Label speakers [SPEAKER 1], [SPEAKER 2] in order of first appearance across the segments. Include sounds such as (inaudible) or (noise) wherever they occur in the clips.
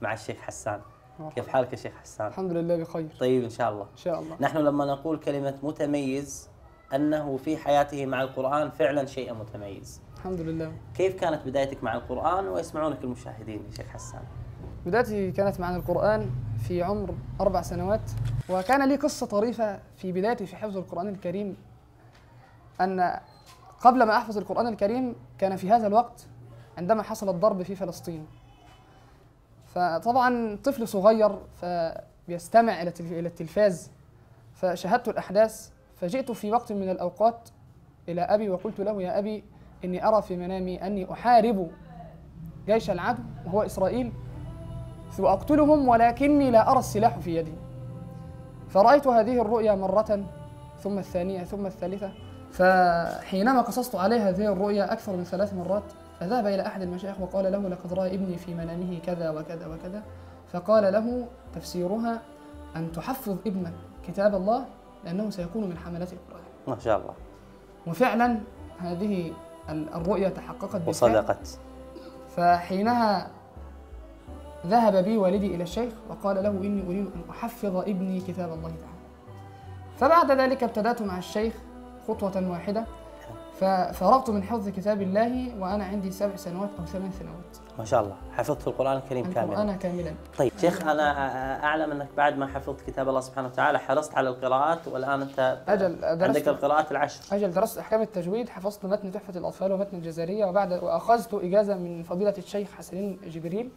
[SPEAKER 1] مع الشيخ حسان. كيف حالك يا شيخ حسان؟
[SPEAKER 2] الحمد لله بخير.
[SPEAKER 1] طيب إن شاء الله.
[SPEAKER 2] إن شاء الله.
[SPEAKER 1] نحن لما نقول كلمة متميز أنه في حياته مع القرآن فعلا شيء متميز.
[SPEAKER 2] الحمد لله.
[SPEAKER 1] كيف كانت بدايتك مع القرآن؟ ويسمعونك المشاهدين يا شيخ حسان.
[SPEAKER 2] بدايتي كانت مع القرآن في عمر أربع سنوات وكان لي قصة طريفة في بدايتي في حفظ القرآن الكريم أن قبل ما أحفظ القرآن الكريم كان في هذا الوقت عندما حصل الضرب في فلسطين. فطبعا طفل صغير فبيستمع إلى التل- إلى التلفاز. فشاهدت الأحداث فجئت في وقت من الأوقات إلى أبي وقلت له يا أبي إني أرى في منامي أني أحارب جيش العدو وهو إسرائيل وأقتلهم ولكني لا أرى السلاح في يدي. فرأيت هذه الرؤيا مرة ثم الثانية ثم الثالثة. فحينما قصصت عليه هذه الرؤيا أكثر من ثلاث مرات فذهب إلى أحد المشايخ وقال له لقد رأى ابني في منامه كذا وكذا وكذا. فقال له تفسيرها أن تحفظ ابنك كتاب الله لأنه سيكون من حملة القرآن
[SPEAKER 1] ما شاء الله.
[SPEAKER 2] وفعلا هذه ال- الرؤيا تحققت
[SPEAKER 1] وصدقت.
[SPEAKER 2] فحينها ذهب بي والدي إلى الشيخ وقال له إني أريد أن أحفظ ابني كتاب الله تعالى. فبعد ذلك ابتدأت مع الشيخ خطوة واحدة. ففرغت من حفظ كتاب الله وأنا عندي سبع سنوات أو ثمان سنوات.
[SPEAKER 1] ما شاء الله. حفظت القرآن الكريم كاملا.
[SPEAKER 2] القرآن كاملا.
[SPEAKER 1] طيب شيخ أنا أ- أعلم أنك بعد ما حفظت كتاب الله سبحانه وتعالى حرصت على القراءات والآن أنت
[SPEAKER 2] أجل
[SPEAKER 1] عندك
[SPEAKER 2] درست
[SPEAKER 1] القراءات العشر.
[SPEAKER 2] أجل درست أحكام التجويد حفظت متن تحفة الأطفال ومتن الجزرية وبعد وأخذت إجازة من فضيلة الشيخ حسنين جبريل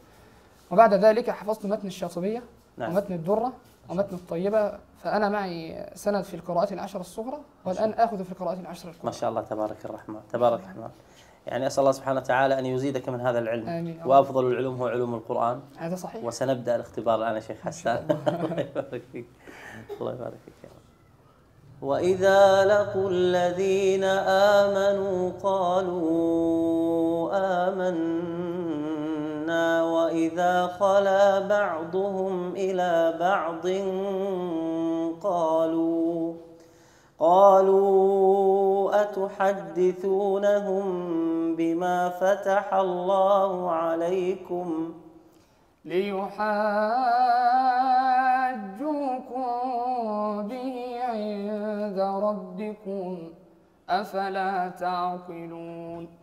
[SPEAKER 2] وبعد ذلك حفظت متن الشاطبية.
[SPEAKER 1] نعم.
[SPEAKER 2] ومتن الدرة ومتن الطيبة فأنا معي سند في القراءات العشر الصغرى والآن آخذ في القراءات العشر
[SPEAKER 1] ما
[SPEAKER 2] الكبرى
[SPEAKER 1] شاء الله تبارك الرحمن تبارك الرحمن. يعني أسأل الله سبحانه وتعالى أن يزيدك من هذا العلم.
[SPEAKER 2] آمين.
[SPEAKER 1] وأفضل العلوم هو علوم القرآن.
[SPEAKER 2] هذا صحيح.
[SPEAKER 1] وسنبدأ الاختبار الآن يا شيخ حسان. (laughs) الله يبارك فيك. الله يبارك فيك يا رب. وإذا لقوا الذين آمنوا قالوا آمنا. وإذا خلا بعضهم إلى بعض قالوا قالوا أتحدثونهم بما فتح الله عليكم؟
[SPEAKER 2] ليحاجوكم به عند ربكم أفلا تعقلون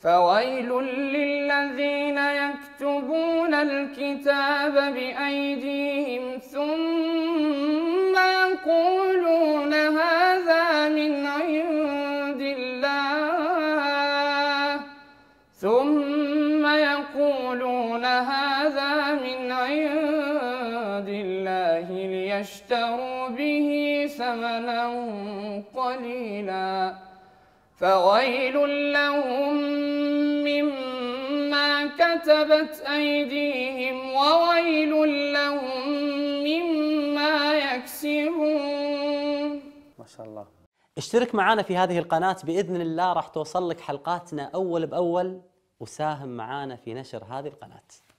[SPEAKER 2] فويل للذين يكتبون الكتاب بأيديهم ثم يقولون هذا من عند الله. ثم يقولون هذا من عند الله ليشتروا به ثمنا قليلا. فويل لهم مما كتبت أيديهم وويل لهم مما يكسبون.
[SPEAKER 1] ما شاء الله. اشترك معنا في هذه القناة بإذن الله راح توصل لك حلقاتنا أول بأول وساهم معنا في نشر هذه القناة.